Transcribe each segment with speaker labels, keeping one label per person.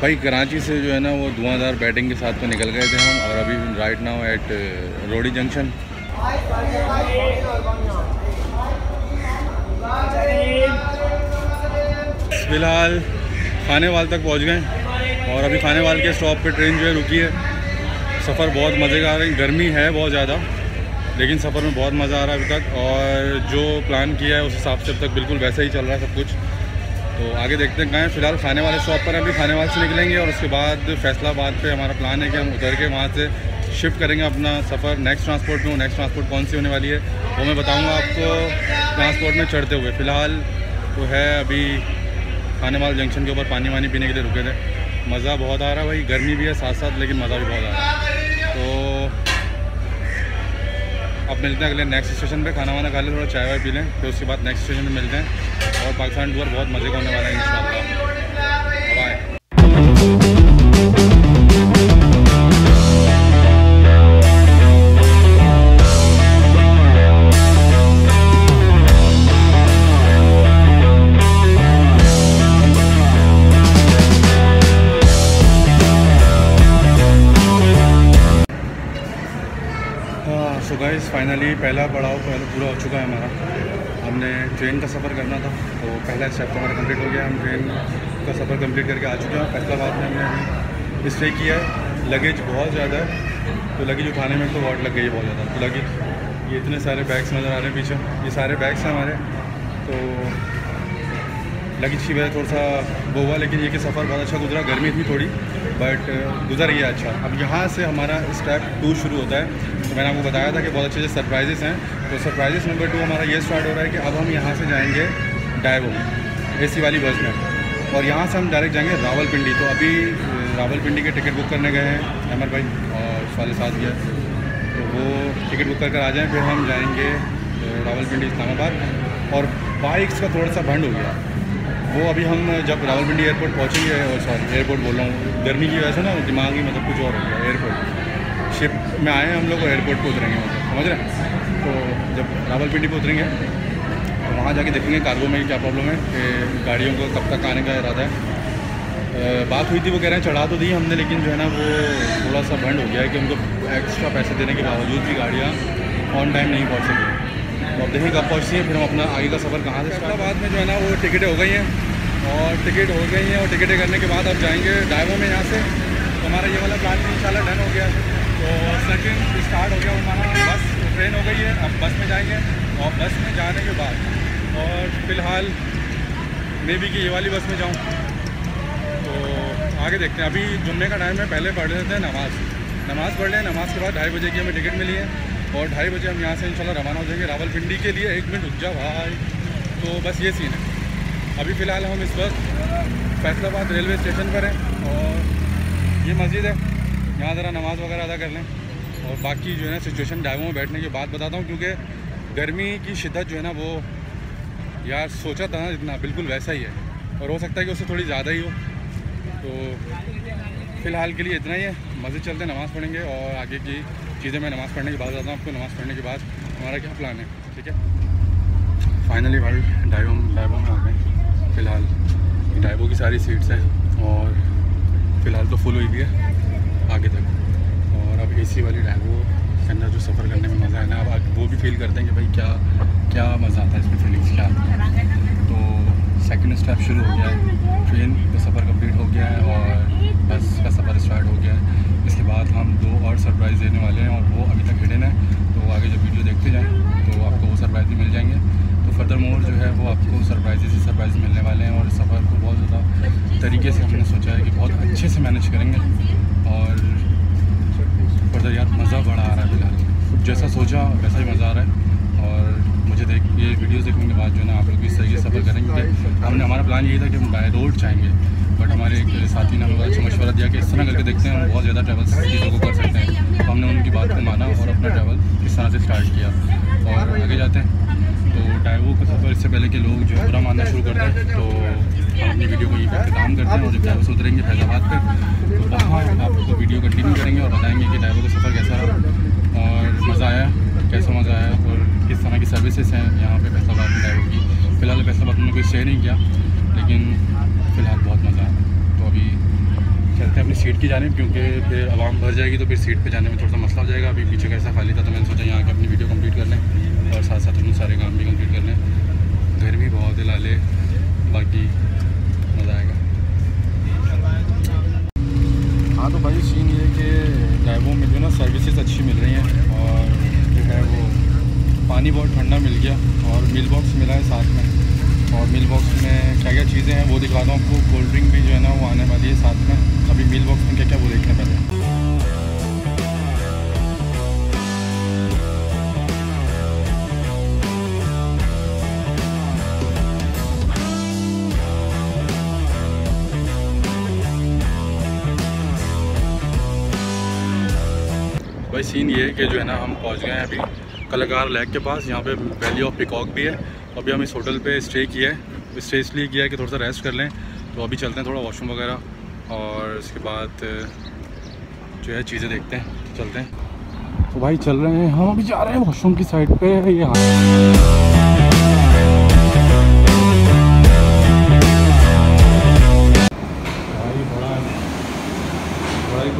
Speaker 1: भाई कराची से जो है ना वो धुआंधार बैटिंग के साथ में निकल गए थे हम और अभी right now at Rodi junction फ़िलहाल खाने वाल तक पहुँच गए और अभी खाने वाल के स्टॉप पे ट्रेन जो है रुकी है। सफ़र बहुत मज़े का गर्मी है बहुत ज़्यादा। लेकिन सफ़र में बहुत मज़ा आ रहा है अभी तक और जो प्लान किया है उस हिसाब से अब तक बिल्कुल वैसा ही चल रहा है सब कुछ। तो आगे देखते हैं कहें फ़िलहाल खाने वाले शॉप पर अभी खाने वाले से निकलेंगे और उसके बाद फैसलाबाद पे हमारा प्लान है कि हम उतर के वहाँ से शिफ्ट करेंगे अपना सफ़र। नेक्स्ट ट्रांसपोर्ट में नेक्स्ट ट्रांसपोर्ट कौन सी होने वाली है, वो मैं बताऊँगा आपको ट्रांसपोर्ट में चढ़ते हुए। फ़िलहाल तो है अभी खाने वाले जंक्शन के ऊपर पानी वानी पीने के लिए रुके थे। मज़ा बहुत आ रहा है भाई। गर्मी भी है साथ साथ लेकिन मज़ा भी बहुत आ रहा है। अब मिलते हैं अगले नेक्स्ट स्टेशन पे, खाना वाना खा लें, थोड़ा चाय वाय पी लें, फिर उसके बाद नेक्स्ट स्टेशन पे मिलते हैं। और पाकिस्तान टूर बहुत मज़े का होने वाला है इन बाय फाइनली पहला पड़ाव पहले पूरा हो चुका है हमारा। हमने ट्रेन का सफ़र करना था तो पहला स्टेप तो हमारा कंप्लीट हो गया हम ट्रेन का सफ़र कंप्लीट करके आ चुके हैं फैसलाबाद में हमने अभी स्टे किया है। लगेज बहुत ज़्यादा है तो लगेज उठाने में तो वॉट लग गई है, बहुत ज़्यादा। तो लगेज ये इतने सारे बैग्स नज़र आ रहे हैं पीछे। ये सारे बैग्स हैं हमारे तो लगेज की वजह थोड़ा सा वो हुआ, लेकिन ये कि सफ़र बहुत अच्छा गुजरा। गर्मी थी थोड़ी बट गुजर गया अच्छा। अब यहाँ से हमारा स्टेप टू शुरू होता है। तो मैंने आपको बताया था कि बहुत अच्छे अच्छे सरप्राइजेस हैं। तो सरप्राइजेस नंबर टू हमारा ये स्टार्ट हो रहा है कि अब हम यहाँ से जाएँगे डायवो ए वाली बस में। और यहाँ से हम डायरेक्ट जाएँगे रावलपिंडी तो अभी रावलपिंडी के टिकट बुक करने गए हैं अमर भाई और उस वाले साथ गया तो वो टिकट बुक कर कर आ जाएँ, फिर हम जाएँगे रावलपिंडी इस्लामाबाद। और बाइक्स का थोड़ा सा भंड हो गया। वो अभी हम जब रावलपिंडी एयरपोर्ट पहुँचेंगे और सॉरी एयरपोर्ट बोल रहा हूँ, गर्मी की वजह से ना दिमाग ही मतलब कुछ और हो गया एयरपोर्ट शिप में आए हम लोग एयरपोर्ट पर उतरेंगे समझ रहे हैं? तो जब रावलपिंडी पर उतरेंगे तो वहाँ जाके देखेंगे कार्गो में क्या प्रॉब्लम है, कि गाड़ियों को कब तक आने का इरादा है। बात हुई थी, वो कह रहे हैं चढ़ा तो दी हमने, लेकिन जो है ना, वो थोड़ा सा बंद हो गया है कि उनको एक्स्ट्रा पैसे देने के बावजूद भी गाड़ियाँ ऑन टाइम नहीं पहुँच सकी। तो अब देखिए कब पहुँचती हैं, फिर हम अपना आगे का सफ़र कहाँ से फैसलाबाद में जो है ना, वो टिकटें हो गई हैं, और टिकट हो गई हैं, और टिकटें करने के बाद अब जाएँगे डायवो में यहाँ से। तो हमारा ये वाला प्लान भी इंशाल्लाह डन हो गया। तो सेकंड स्टार्ट हो गया हमारा, बस ट्रेन हो गई है, अब बस में जाएँगे, और बस में जाने के बाद, और फ़िलहाल मे बी कि ये वाली बस में जाऊँ। तो आगे देखते हैं, अभी जुम्मे का टाइम है, पहले पढ़ लेते हैं नमाज़। नमाज़ पढ़ लें, नमाज़ के बाद ढाई बजे की हमें टिकट मिली है, और ढाई बजे हम यहाँ से इंशाल्लाह रवाना हो जाएँगे रावलपिंडी के लिए, एक मिनट रुक जाओ भाई। तो बस ये सीन है। अभी फ़िलहाल हम इस वक्त फैसलाबाद रेलवे स्टेशन पर हैं, और ये मस्जिद है। यहाँ ज़रा नमाज़ वगैरह अदा कर लें। और बाकी जो है ना सिचुएशन डाइवों में बैठने के बाद बताता हूँ, क्योंकि गर्मी की शिद्दत जो है ना, वो यार सोचा था ना जितना, बिल्कुल वैसा ही है। और हो सकता है कि उससे थोड़ी ज़्यादा ही हो। तो फ़िलहाल के लिए इतना ही है। मज़े चलते नमाज़ पढ़ेंगे और आगे की चीज़ें मैं नमाज़ पढ़ने के बाद बताता हूँ, आपको नमाज़ पढ़ने के बाद हमारा क्या प्लान है। ठीक है? फाइनली भाई डाइवो डाइवो में आ गए। फ़िलहाल डाइवो की सारी सीट्स हैं और फ़िलहाल तो फुल हुई भी है। आगे तक। और अब एसी वाली डाइवो के अंदर जो सफ़र करने में मज़ा है ना अब वो भी फील करते हैं कि भाई क्या क्या मज़ा आता है इसमें फीलिंग्स क्या? तो सेकंड स्टेप शुरू हो गया है। ट्रेन का सफ़र कंप्लीट हो गया है और बस का सफ़र स्टार्ट हो गया है। इसके बाद हम दो और सरप्राइज़ देने वाले हैं और वो अभी तक हिडन है। तो आगे जब वीडियो देखते जाएँ तो आपको वो सरप्राइज़ भी मिल जाएँगे। तो फर्दर मोर जो है वो आपको सरप्राइज़ ही सरप्राइज़ मिलने वाले हैं और सफ़र को बहुत ज़्यादा तरीके से हमने सोचा है कि बहुत अच्छे से मैनेज करेंगे। और फर्दर यार मज़ा बड़ा आ रहा है फ़िलहाल। जैसा सोचा वैसा ही मज़ा आ रहा है। और मुझे देख ये वीडियोस देखने के बाद जो है ना आप लोग भी सही सफ़र करेंगे। हमने हमारा प्लान यही था कि हम बाय रोड चाहेंगे बट हमारे एक साथी ने हमें अच्छा मशवरा दिया कि इस तरह करके देखते हैं हम बहुत ज़्यादा ट्रैवल्स चीज़ों को कर सकते हैं। तो हमने उनकी बात को माना और अपना ट्रैवल इस तरह से स्टार्ट किया। और आगे जाते हैं। तो डाइवो का सफ़र इससे पहले के लोग जो है बुरा मानना शुरू कर दें तो हम अपनी वीडियो को यहीं पर काम करते हैं और जब डाइवो से उतरेंगे फैजाबाद पर आपको वीडियो कंटिन्यू करेंगे और बताएँगे कि ड्राइवर का सफ़र कैसा रहा और मज़ा आया, कैसा मज़ा आया और किस तरह की सर्विसेज़ हैं, यहाँ पे फैसलाबाद में ड्राइवर की। फ़िलहाल फैसलाबाद में कोई शेयर नहीं किया, लेकिन फ़िलहाल बहुत मज़ा आया। तो अभी चलते हैं अपनी सीट की जाने क्योंकि फिर आवाम भर जाएगी तो फिर सीट पर जाने में थोड़ा सा मसला हो जाएगा। अभी पीछे कैसा खाली था तो मैंने सोचा यहाँ के अपनी वीडियो कंप्लीट कर लें और साथ साथ अपने सारे काम भी कंप्लीट कर लें। गर्मी बहुत लाले। बाकी आपको कोल्ड ड्रिंक भी जो है ना वो आने वाली है साथ में। अभी मिल बॉक्स में क्या क्या वो देखने पहले भाई सीन ये है कि जो है ना हम पहुँच गए हैं अभी कलाकार लेक के पास, यहाँ पे वैली ऑफ़ पिकॉक भी है। अभी हम इस होटल पे स्टे किया है। स्टे इसलिए किया कि थोड़ा सा रेस्ट कर लें। तो अभी चलते हैं थोड़ा वॉशरूम वगैरह और इसके बाद जो है चीज़ें देखते हैं। चलते हैं। तो भाई चल रहे हैं, हम अभी जा रहे हैं वॉशरूम की साइड पे ये हाँ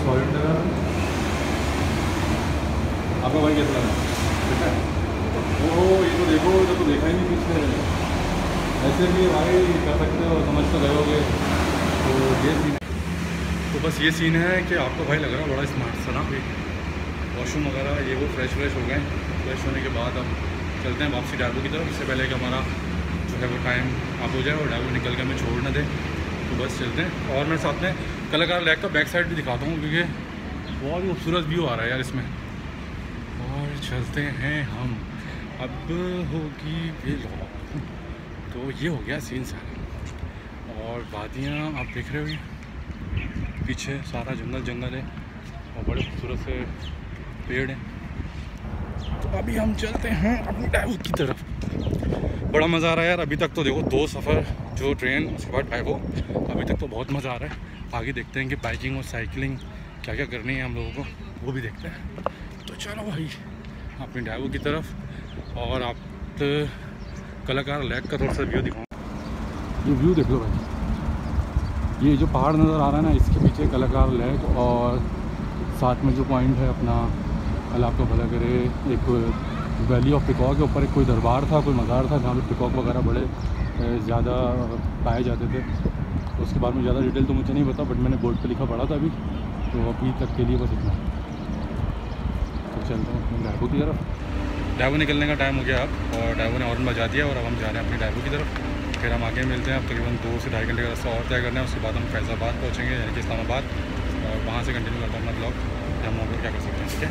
Speaker 1: सॉलिड लगा आपका भाई कैसा लगा ठीक है ओहो ये तो देखो ये तो देखा ही नहीं पीछे ऐसे भी भाई कर सकते हो, समझ तो गए होगे। तो ये सीन तो बस ये सीन है कि आपको भाई लग रहा है बड़ा स्मार्ट सा ना भाई वॉशरूम वगैरह, ये वो फ्रेश व्रेश हो गए फ्रेश होने के बाद अब चलते हैं वापसी डाबू की तरफ़। इससे पहले कि हमारा जो है वो टाइम आप हो जाए और डाबू निकल के हमें छोड़ ना दे तो बस चलते हैं। और मैं साथ में कलाकार लैक का बैक साइड भी दिखाता हूँ, क्योंकि बहुत खूबसूरत व्यू आ रहा है यार इसमें। और चलते हैं हम। अब होगी व्लॉग तो ये हो गया सीन सारा। और वादियाँ आप देख रहे हो पीछे सारा जंगल जंगल है और बड़े खूबसूरत से पेड़ हैं। तो अभी हम चलते हैं अपनी डाइवो की तरफ़। बड़ा मज़ा आ रहा है यार। अभी तक तो देखो दो सफ़र, जो ट्रेन उसके बाद डाइवो अभी तक तो बहुत मज़ा आ रहा है। आगे देखते हैं कि बाइकिंग और साइकिलिंग क्या क्या करनी है हम लोगों को। वो भी देखते हैं। तो चलो भाई, अपनी डाइवो की तरफ़। और आप तो कलाकार लेक का थोड़ा सा व्यू दिखाऊँ। ये व्यू देख लो भाई। ये जो पहाड़ नज़र आ रहा है ना, इसके पीछे कलाकार लेक और साथ में जो पॉइंट है अपना, अल्लाह आपको भला करे, एक वैली ऑफ़ पिकॉक के ऊपर एक कोई दरबार था, कोई मज़ार था, जहाँ पर पिकॉक वगैरह बड़े ज़्यादा पाए जाते थे। उसके बाद में ज़्यादा डिटेल तो मुझे नहीं पता बट मैंने बोर्ड पे लिखा, पढ़ा था अभी। तो अभी तक के लिए बस इतना। तो चलते हैं डाइवो की तरफ़। डाइवो निकलने का टाइम हो गया अब, और डाइवो ने हॉर्न बजा दिया, और अब हम जा रहे हैं अपनी डाइवो की तरफ़। फिर हम आगे मिलते हैं, अब तकरीबन दो से ढाई घंटे का रास्ता और तय करना है, उसके बाद हम फैज़ाबाद पहुँचेंगे, यानी कि इस्लामाबाद, और वहाँ से कंटिन्यू करता हूँ अपना ब्लॉग हम वहाँ क्या कर सकते हैं, ठीक है?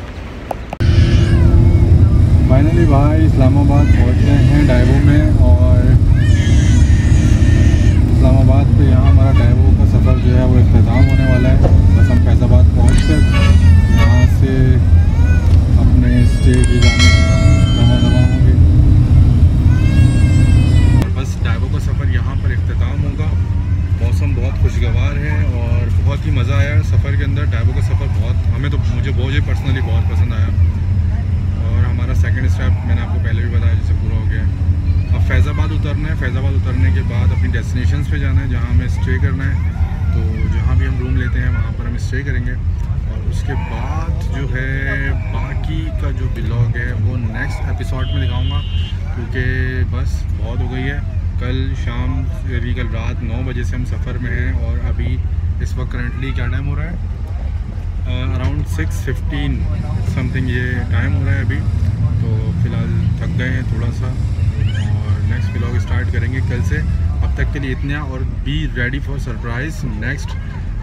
Speaker 1: फाइनली भाई, इस्लामाबाद पहुँच गए हैं डाइवो में, और इस्लामाबाद पे यहाँ हमारा डाइवो का सफ़र जो है, वो अख्ताम होने वाला है। बस हम फैज़ाबाद पहुँच कर यहाँ से अपने स्टे की जाने रवा रवा होंगे और बस डाइवो का सफ़र यहाँ पर अख्ताम होगा मौसम बहुत खुशगवार है और बहुत ही मज़ा आया सफ़र के अंदर डाइवो का सफ़र बहुत हमें तो मुझे मुझे पर्सनली बहुत पसंद आया और हमारा सेकंड स्टेप मैंने आपको पहले भी बताया जैसे पूरा हो गया अब फैज़ाबाद उतरना है फैज़ाबाद उतरने के डेस्टिनेशंस पे जाना है, जहाँ हमें स्टे करना है तो जहाँ भी हम रूम लेते हैं, वहाँ पर हम स्टे करेंगे। और उसके बाद जो है, बाकी का जो ब्लॉग है, वो नेक्स्ट एपिसोड में दिखाऊँगा, क्योंकि बस बहुत हो गई है। कल शाम अभी कल रात नौ बजे से हम सफ़र में हैं, और अभी इस वक्त करंटली क्या टाइम हो रहा है? अराउंड सिक्स फिफ्टीन समथिंग ये टाइम हो रहा है अभी। तो फ़िलहाल थक गए हैं थोड़ा सा, और नेक्स्ट ब्लॉग स्टार्ट करेंगे कल से। अब तक के लिए इतना और be ready for surprise next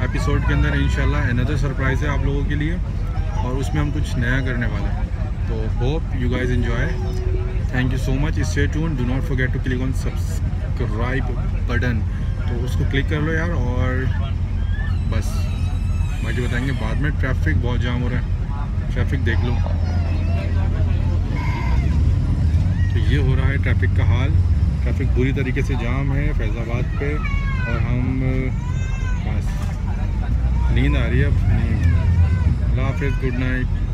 Speaker 1: episode के अंदर इंशाल्लाह अनदर सरप्राइज़ है आप लोगों के लिए और उसमें हम कुछ नया करने वाले हैं। तो hope you guys enjoy thank you so much stay tune do not forget to click on subscribe button तो उसको क्लिक कर लो यार और बस। बाकी बताएँगे, बाद में ट्रैफ़िक बहुत जाम हो रहा है। ट्रैफ़िक देख लो। तो ये हो रहा है ट्रैफ़िक का हाल। ट्रैफ़िक बुरी तरीके से जाम है फैज़ाबाद पे और हम, बस, नींद आ रही है अब नींद हाफिज़ गुड नाइट